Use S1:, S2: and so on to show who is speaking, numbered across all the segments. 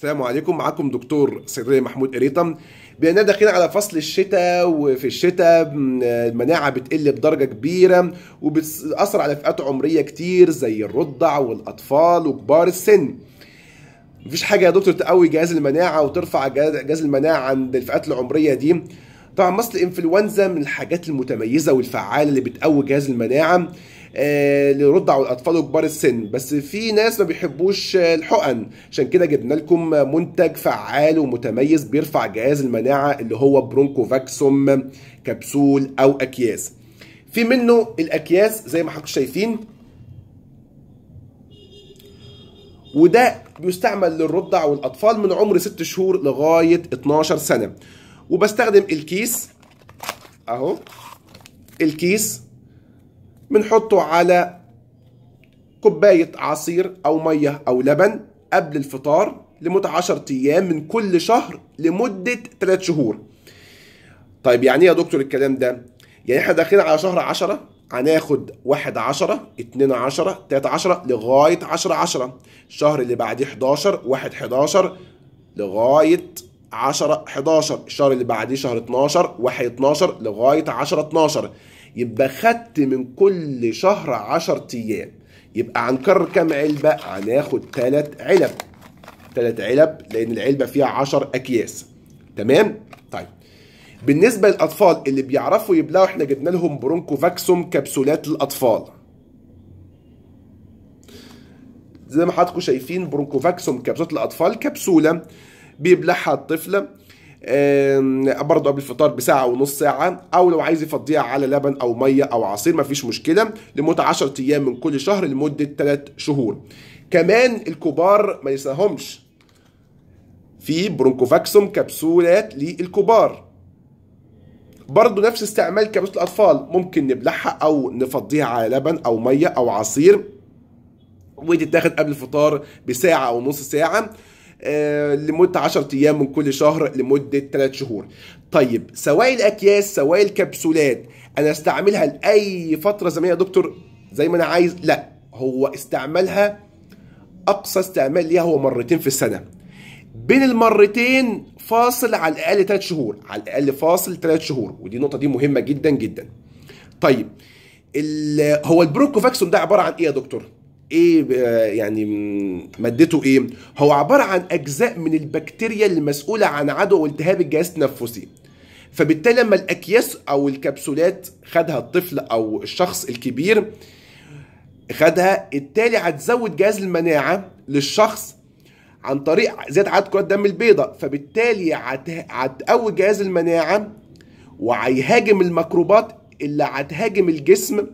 S1: السلام عليكم. معاكم دكتور صيدلي محمود قريطم باننا داخلين على فصل الشتاء وفي الشتاء المناعة بتقل بدرجة كبيرة وبتأثر على فئات عمرية كتير زي الرضع والأطفال وكبار السن. مفيش حاجة يا دكتور تقوي جهاز المناعة وترفع جهاز المناعة عند الفئات العمرية دي؟ طبعا مصل الانفلونزا من الحاجات المتميزة والفعالة اللي بتقوي جهاز المناعة. آه للرضع والاطفال وكبار السن. بس في ناس ما بيحبوش آه، الحقن. عشان كده جبنا لكم منتج فعال ومتميز بيرفع جهاز المناعة اللي هو برونكو فاكسوم كبسول أو أكياس. في منه الأكياس زي ما حضرتك شايفين. وده بيستعمل للرضع والاطفال من عمر 6 شهور لغاية 12 سنة. وبستخدم الكيس. أهو. الكيس. بنحطه على كوباية عصير أو مية أو لبن قبل الفطار لمدة 10 أيام من كل شهر لمدة 3 شهور. طيب يعني إيه يا دكتور الكلام ده؟ يعني إحنا داخلين على شهر 10 هناخد 1 10 2 10 3 10 لغاية 10 10 الشهر اللي بعديه 11 1 11 لغاية 10 11 الشهر اللي بعديه شهر 12 1 12 لغاية 10 12 يبقى خدت من كل شهر 10 أيام. يبقى هنكرر كام علبة؟ هناخد 3 علب. 3 علب لأن العلبة فيها 10 أكياس. تمام؟ طيب. بالنسبة للأطفال اللي بيعرفوا يبلعوا إحنا جبنا لهم Broncho-Vaxom كبسولات للأطفال. زي ما حضراتكم شايفين Broncho-Vaxom كبسولات للأطفال كبسولة بيبلعها الطفل آم، برضه قبل الفطار بساعة ونص ساعة أو لو عايز يفضيها على لبن أو مية أو عصير مفيش مشكلة لمدة 10 أيام من كل شهر لمدة 3 شهور. كمان الكبار ما ينساهمش. في برونكوفاكسوم كبسولات للكبار. برضه نفس استعمال كبسولة الأطفال ممكن نبلعها أو نفضيها على لبن أو مية أو عصير. ودي تتاخد قبل الفطار بساعة أو نص ساعة. آه، لمدة 10 أيام من كل شهر لمدة 3 شهور. طيب سواء الأكياس سواء الكبسولات أنا أستعملها لأي فترة زمنية يا دكتور زي ما أنا عايز؟ لا هو استعمالها أقصى استعمال ليها هو مرتين في السنة. بين المرتين فاصل على الأقل 3 شهور، على الأقل فاصل 3 شهور ودي النقطة دي مهمة جدا جدا. طيب هو البروكوفاكسون ده عبارة عن إيه يا دكتور؟ إيه آه، يعني مادته إيه؟ هو عبارة عن أجزاء من البكتيريا اللي مسؤوله عن عدوى والتهاب الجهاز التنفسي. فبالتالي لما الأكياس أو الكبسولات خدها الطفل أو الشخص الكبير خدها بالتالي هتزود جهاز المناعة للشخص عن طريق زيادة عدد كرات الدم البيضاء فبالتالي هت- هتقوي جهاز المناعة وهيهاجم الميكروبات اللي هتهاجم الجسم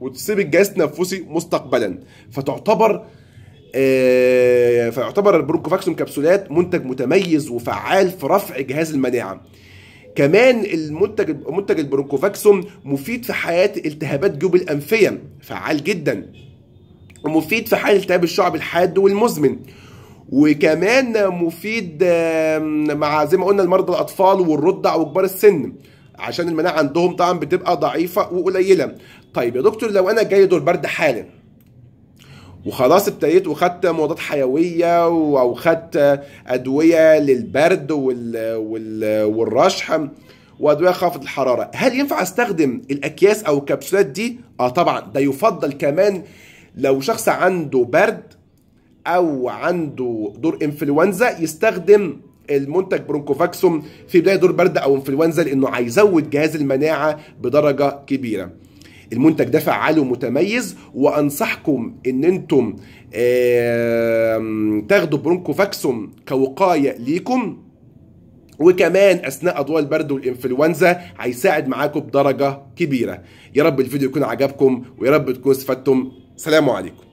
S1: وتصيب الجهاز التنفسي مستقبلا. فتعتبر آه، فيعتبر ال Broncho-Vaxom كبسولات منتج متميز وفعال في رفع جهاز المناعة. كمان المنتج منتج ال Broncho-Vaxom مفيد في حالة التهابات جيوب الأنفية. فعال جدا. ومفيد في حال التهاب الشعب الحاد والمزمن. وكمان مفيد مع زي ما قلنا لمرضى الأطفال والرضع وكبار السن. عشان المناعة عندهم طبعا بتبقى ضعيفة وقليلة. طيب يا دكتور لو أنا جاي دور برد حالا وخلاص ابتديت وخدت مضادات حيوية أو خدت أدوية للبرد وال... وال... والرشح وأدوية خافض الحرارة هل ينفع أستخدم الأكياس أو الكبسولات دي؟ آه طبعا ده يفضل كمان لو شخص عنده برد أو عنده دور إنفلونزا يستخدم المنتج Broncho-Vaxom في بداية دور برد أو انفلونزا لأنه هيزود جهاز المناعة بدرجة كبيرة. المنتج ده فعال ومتميز وأنصحكم إن أنتم تاخدوا Broncho-Vaxom كوقاية ليكم. وكمان أثناء أدوار البرد والانفلونزا هيساعد معاكم بدرجة كبيرة. يا رب الفيديو يكون عجبكم ويا رب تكونوا استفدتم. سلام عليكم.